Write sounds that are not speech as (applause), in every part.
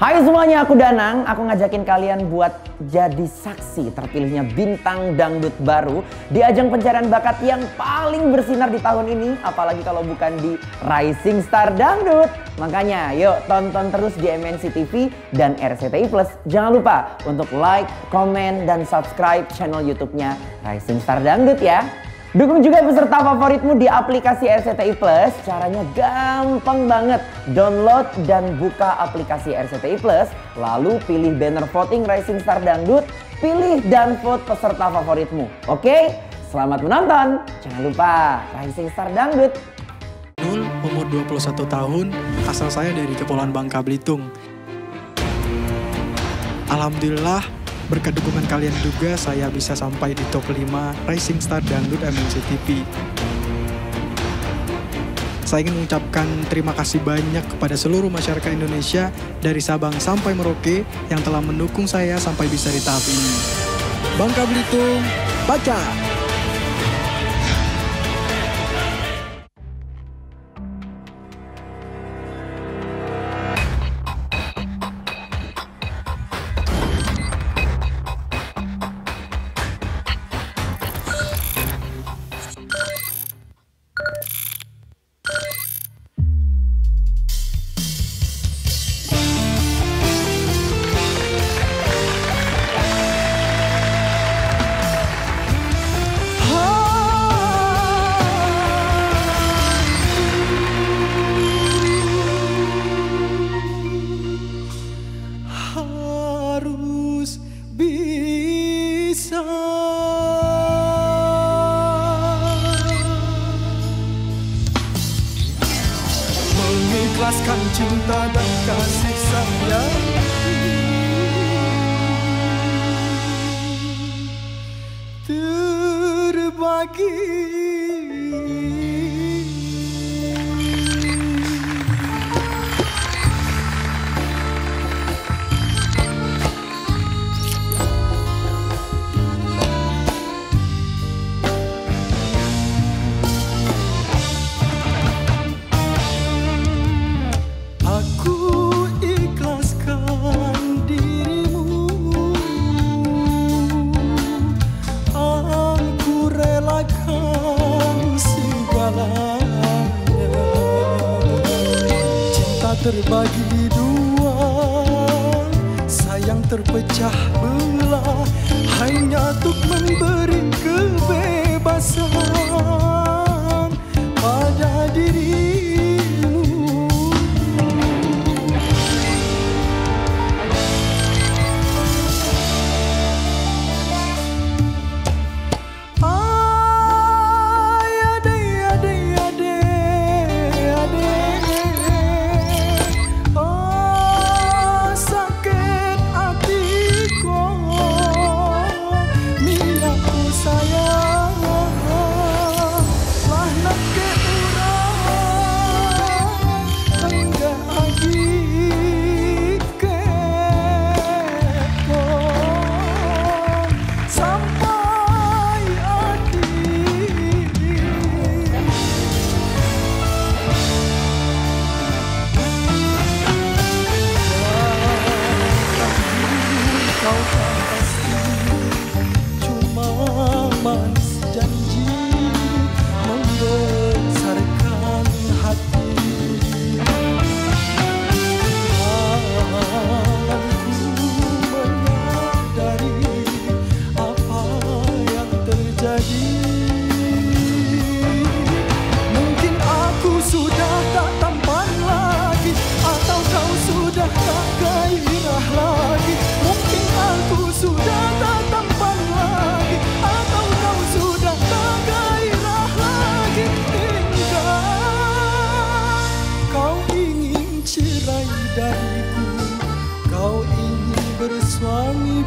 Hai semuanya, aku Danang. Aku ngajakin kalian buat jadi saksi terpilihnya bintang dangdut baru di ajang pencarian bakat yang paling bersinar di tahun ini. Apalagi kalau bukan di Rising Star Dangdut. Makanya yuk tonton terus di MNC TV dan RCTI Plus. Jangan lupa untuk like, komen, dan subscribe channel YouTube-nya Rising Star Dangdut ya. Dukung juga peserta favoritmu di aplikasi RCTI Plus. Caranya gampang banget. Download dan buka aplikasi RCTI Plus. Lalu pilih banner voting Rising Star Dangdut. Pilih dan vote peserta favoritmu. Oke? Selamat menonton. Jangan lupa Rising Star Dangdut. Nul, umur 21 tahun, asal saya dari Kepulauan Bangka Belitung. Alhamdulillah, berkat dukungan kalian juga saya bisa sampai di top 5 Rising Star Dangdut MNC TV. Saya ingin mengucapkan terima kasih banyak kepada seluruh masyarakat Indonesia dari Sabang sampai Merauke yang telah mendukung saya sampai bisa di tahap ini. Bangka Belitung, baca! Harus bisa. Mengikhlaskan cinta dan kasih sayang. Terbagi terbagi dua. Sayang terpecah belah Hanya untuk memberi kebebasan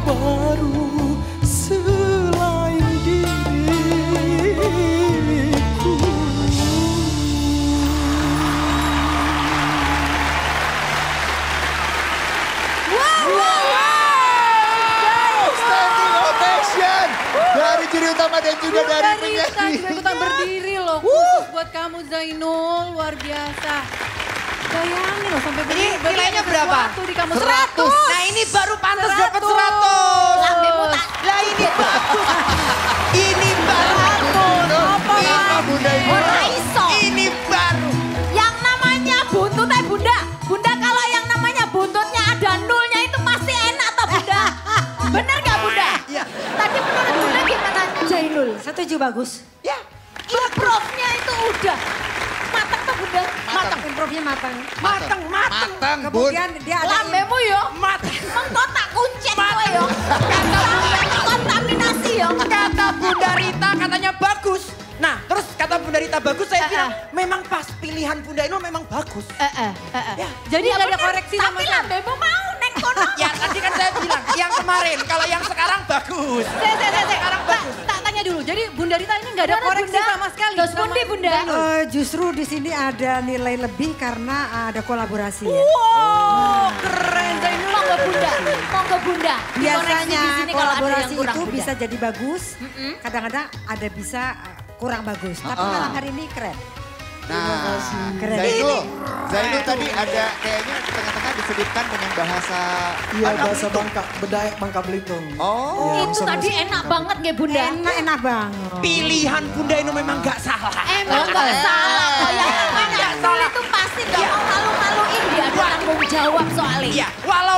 baru Selain diriku Standing ovation dari juri utama dan juga Lu dari penyanyi. Ikutan berdiri loh. Khusus buat kamu Zainul, luar biasa. Bayangin loh sampai Ini. Berarti nilainya berapa? di kamu. 100. Nah ini baru pantas dapat 100. Lambemu tak- Lah ini bagus. ini bagus. Apa bunda ini? Ora iso. Ini baru. Yang namanya buntut eh bunda. Bunda kalau yang namanya buntutnya ada nulnya itu pasti enak toh bunda. Bener gak bunda? Iya. Tadi menurut bunda gimana Jainul? Setuju bagus. Ya. Improvnya itu udah matang bunda. Matang, improvnya matang. Mateng. Matang, bun. Kemudian dia ada Lambemu yo. Mateng. Mengko tak kuncen kowe yo. Sampai kontaminasi yo. Kata Bunda Rita katanya bagus. Nah, terus kata Bunda Rita bagus, saya Eh, bilang eh. memang pas pilihan Bunda Inul memang bagus. Eh, eh, eh, eh. Ya. Jadi Ya nggak ada bener, koreksi sama Tapi lambemu mau neng kono. (laughs) Ya tadi kan saya bilang, yang kemarin, kalau yang sekarang bagus. Saya, saya, saya, saya. Sekarang bagus. Dulu. Jadi Bunda Rita ini nggak ada Gimana, koreksi Bunda? sama sekali. Sama pundi, Bunda? Jainul. Eh, justru di sini ada nilai lebih karena ada kolaborasi ya. Wow, keren Zainul. Monggo bunda, monggo bunda. Biasanya di sini kalau ada yang kolaborasi kurang itu bunda. bisa jadi bagus, kadang-kadang ada bisa kurang bagus. Tapi Ah. malam hari ini keren. Nah, Keren. Zainul, Zainul tadi ada kayaknya di tengah-tengah disebutkan dengan bahasa Iya Bangka bahasa. Bangka, Bedayak Bangka Belitung. Oh, itu tadi enak banget ya bunda. Enak-enak banget. Pilihan Bunda Inul memang gak salah. Emang gak salah kok Nul salah. itu pasti gak mau malu-maluin dia ada tanggung jawab soalnya. Iya,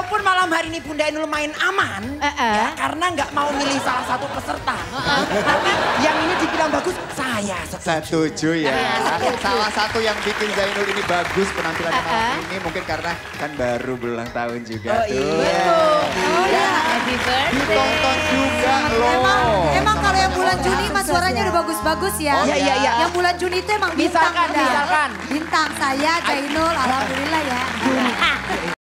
walaupun malam hari ini Bunda Inul main aman, Eh, eh. ya, karena nggak mau milih salah satu peserta. Tapi yang ini dibilang bagus, saya setuju. setuju ya. Salah satu yang bikin Zainul ini bagus penampilannya Eh, malam eh. ini mungkin karena kan baru berulang tahun juga Oh, tuh. iya. Oh ya, happy birthday. Ditonton juga loh. Emang, emang kalau yang bulan Juni mas suaranya udah bagus-bagus ya. Oh, iya, iya, iya. Yang bulan Juni itu emang bintang. Misalkan. Bintang saya, Jainul, alhamdulillah ya. (laughs)